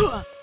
Huh.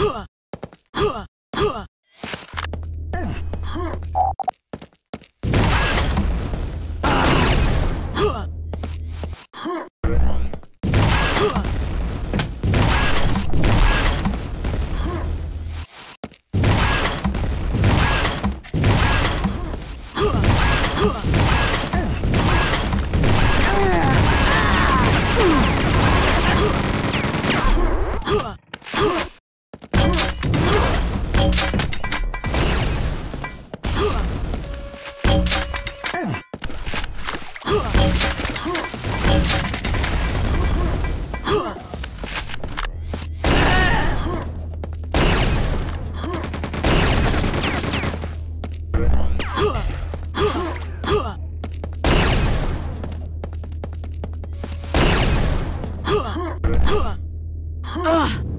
후 아, 후, huh.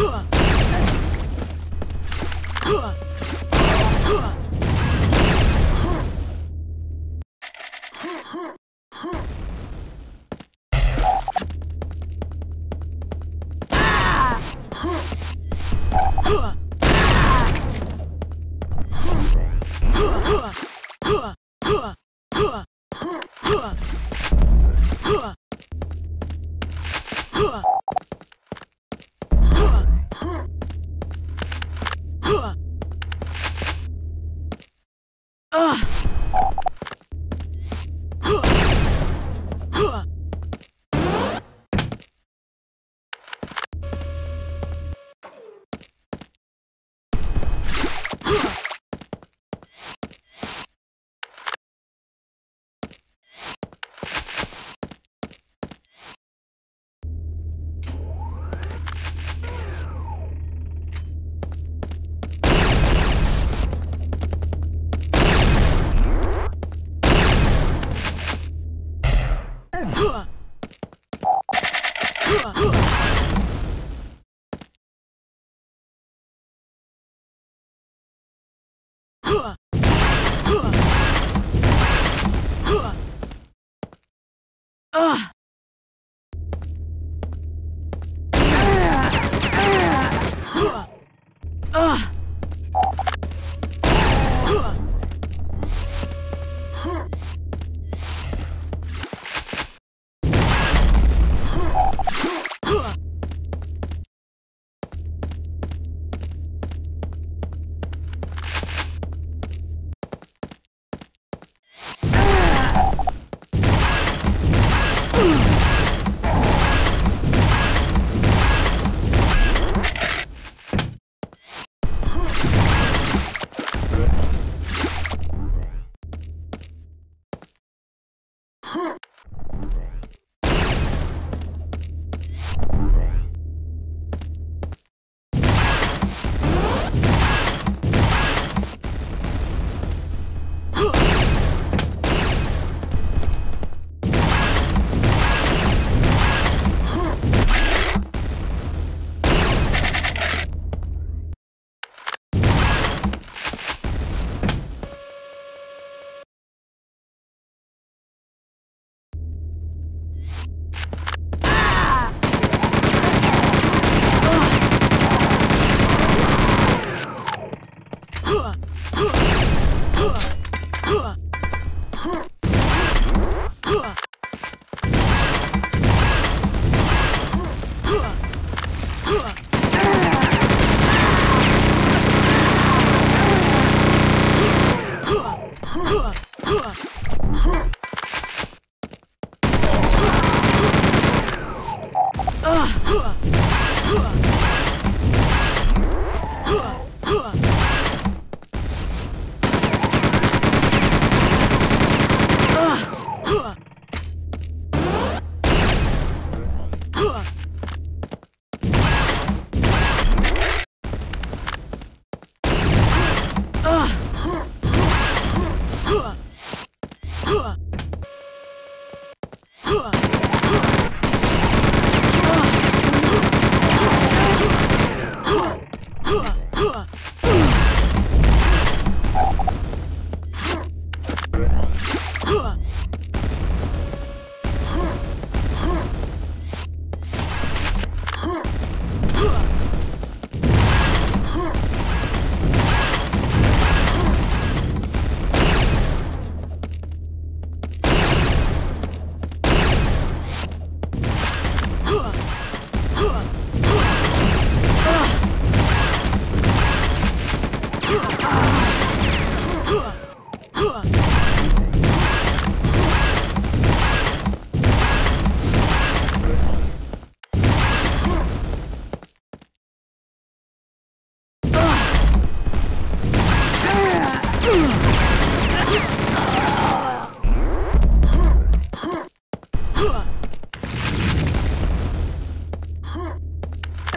Huh! Ugh. Ugh! Ugh! Huh! 우!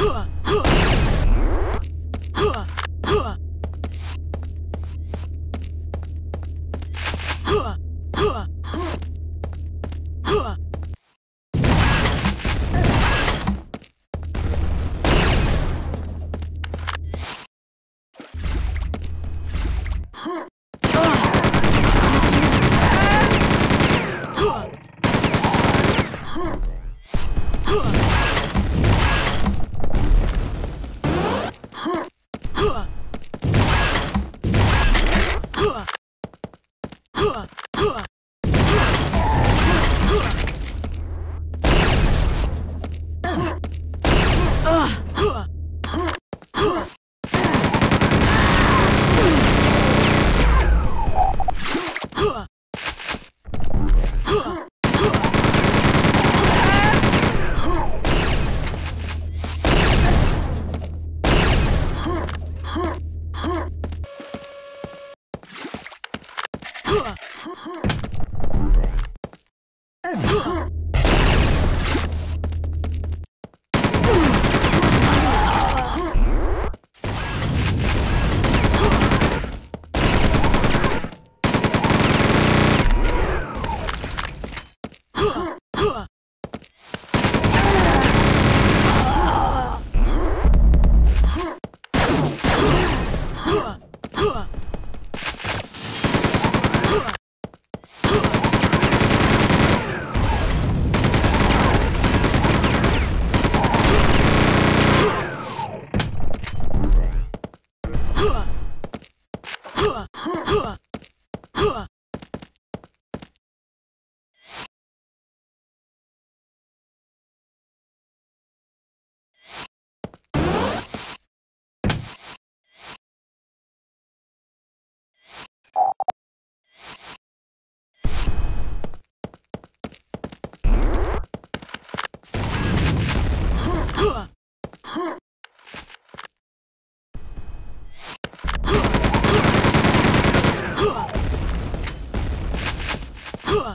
Huh! Huh! Huh! Huh!